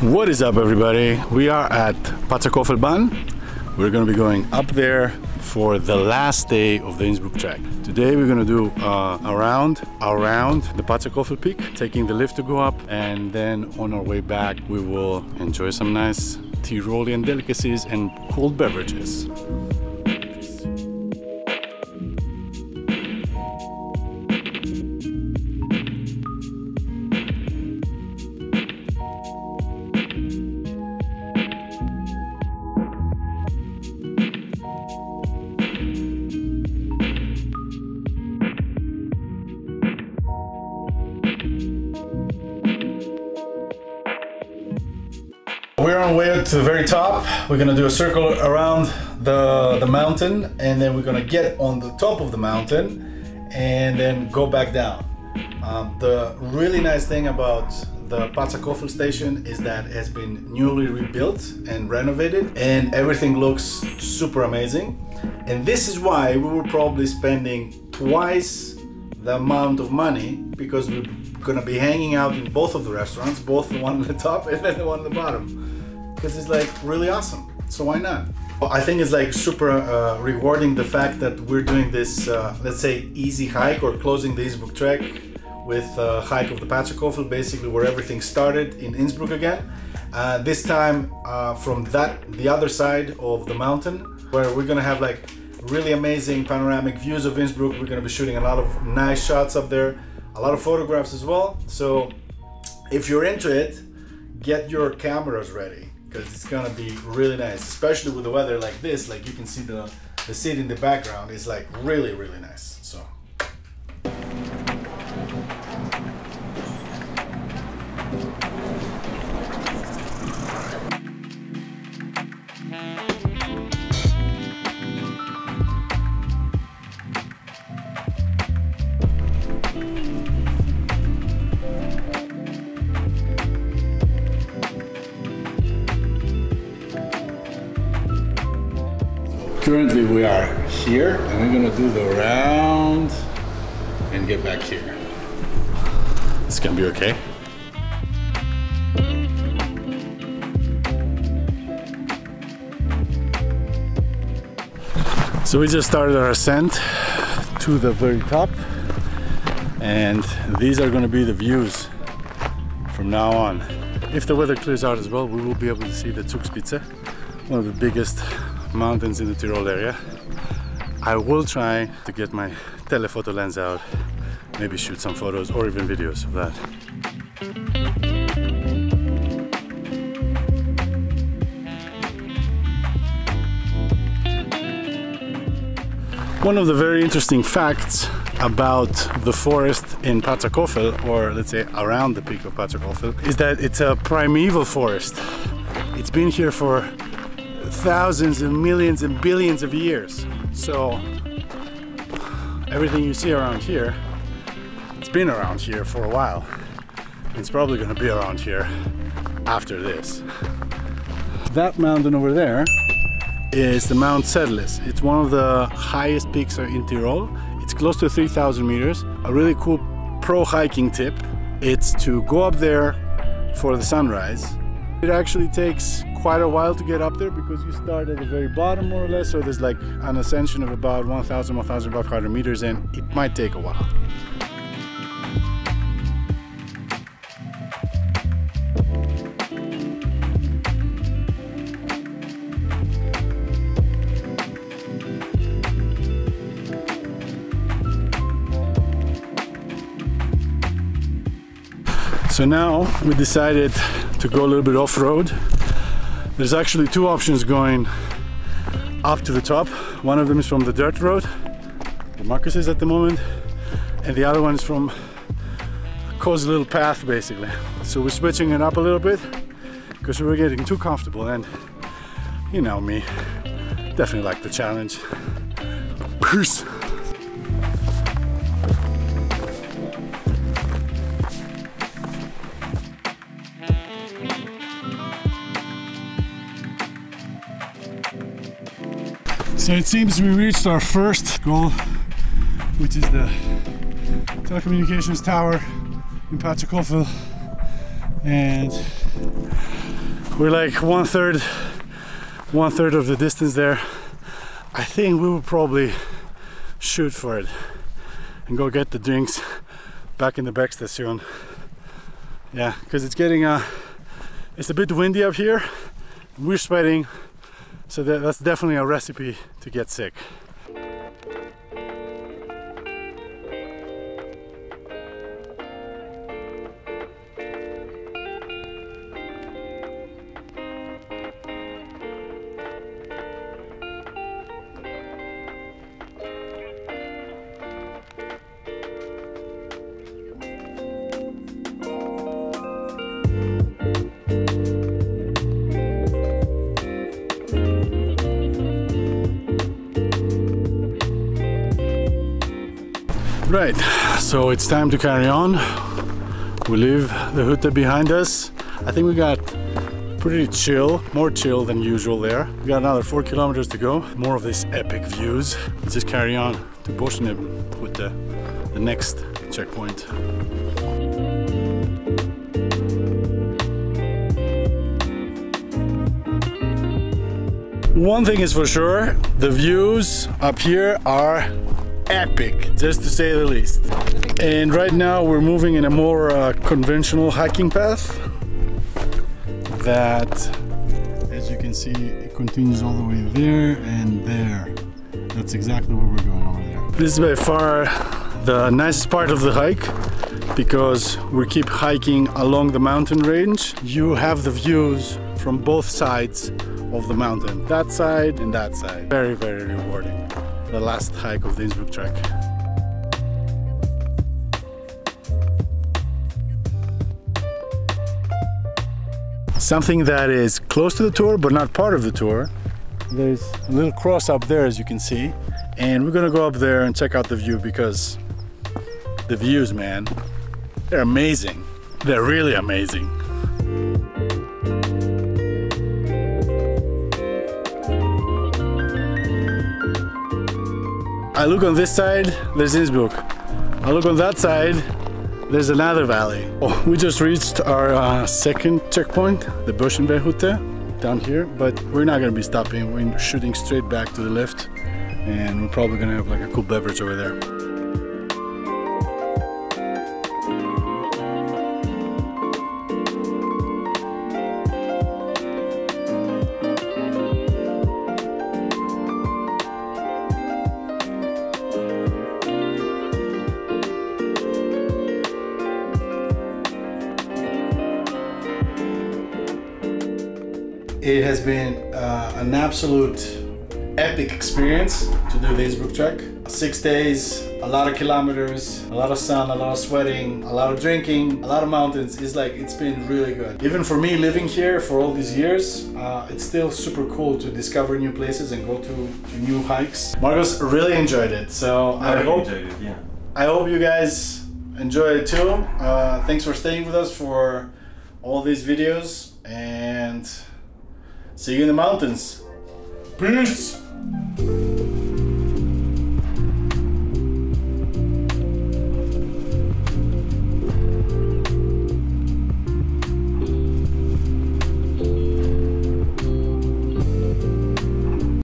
What is up everybody? We are at Patscherkofelbahn. We're gonna be going up there for the last day of the Innsbruck trek. Today we're gonna do uh, around around the Patscherkofel peak, taking the lift to go up and then on our way back we will enjoy some nice Tyrolean delicacies and cold beverages. We're on way to the very top. We're gonna do a circle around the, the mountain and then we're gonna get on the top of the mountain and then go back down. Um, the really nice thing about the Patscherkofel station is that it has been newly rebuilt and renovated and everything looks super amazing. And this is why we were probably spending twice the amount of money because we're gonna be hanging out in both of the restaurants, both the one on the top and then the one on the bottom because it's like really awesome. So why not? I think it's like super uh, rewarding the fact that we're doing this, uh, let's say, easy hike or closing the Innsbruck trek with a hike of the Patscherkofel, basically where everything started in Innsbruck again. Uh, this time uh, from that, the other side of the mountain, where we're gonna have like really amazing panoramic views of Innsbruck. We're gonna be shooting a lot of nice shots up there, a lot of photographs as well. So if you're into it, get your cameras ready because it's gonna be really nice, especially with the weather like this. Like you can see the the city in the background is like really really nice. So. Currently we are here and we're gonna do the round and get back here. It's gonna be okay. So we just started our ascent to the very top and these are gonna be the views from now on. If the weather clears out as well, we will be able to see the Zugspitze, one of the biggest mountains in the Tyrol area. I will try to get my telephoto lens out, maybe shoot some photos or even videos of that. One of the very interesting facts about the forest in Patscherkofel, or let's say around the peak of Patscherkofel, is that it's a primeval forest. It's been here for thousands and millions and billions of years. So everything you see around here, it's been around here for a while. It's probably gonna be around here after this. That mountain over there is the Mount Serles. It's one of the highest peaks in Tyrol. It's close to 3,000 meters. A really cool pro hiking tip, it's to go up there for the sunrise. It actually takes quite a while to get up there because you start at the very bottom more or less. So there's like an ascension of about 1,000, 1,500 meters and it might take a while. So now we decided to go a little bit off-road. There's actually two options going up to the top. One of them is from the dirt road, where Marcus is at the moment, and the other one is from a cozy little path basically. So we're switching it up a little bit because we were getting too comfortable and you know me, definitely like the challenge. Peace. So it seems we reached our first goal, which is the telecommunications tower in Patscherkofel. And We're like one third, one third of the distance there. I think we will probably shoot for it and go get the drinks back in the back station. Yeah, because it's getting uh, it's a bit windy up here. We're sweating, so that, that's definitely a recipe to get sick. Right, so it's time to carry on. We leave the Hütte behind us. I think we got pretty chill, more chill than usual there. We got another four kilometers to go. More of these epic views. Let's just carry on to Boscheben Hütte, the next checkpoint. One thing is for sure, the views up here are epic, just to say the least. And right now we're moving in a more uh, conventional hiking path that, as you can see, it continues all the way there and there. That's exactly where we're going over there. This is by far the nicest part of the hike because we keep hiking along the mountain range. You have the views from both sides of the mountain, that side and that side. Very, very rewarding the last hike of the Innsbruck trek. Something that is close to the tour but not part of the tour. There's a little cross up there as you can see and we're gonna go up there and check out the view because the views man, they're amazing. They're really amazing. I look on this side, there's Innsbruck. I look on that side, there's another valley. Oh, we just reached our uh, second checkpoint, the Boschebenhütte, down here, but we're not gonna be stopping. We're shooting straight back to the left, and we're probably gonna have like a cool beverage over there. It has been uh, an absolute epic experience to do the Innsbruck trek. Six days, a lot of kilometers, a lot of sun, a lot of sweating, a lot of drinking, a lot of mountains. It's like, it's been really good. Even for me living here for all these years, uh, it's still super cool to discover new places and go to, to new hikes. Marcos really enjoyed it. So I, I hope, enjoyed it, yeah. I hope you guys enjoy it too. Uh, thanks for staying with us for all these videos and See you in the mountains. Peace.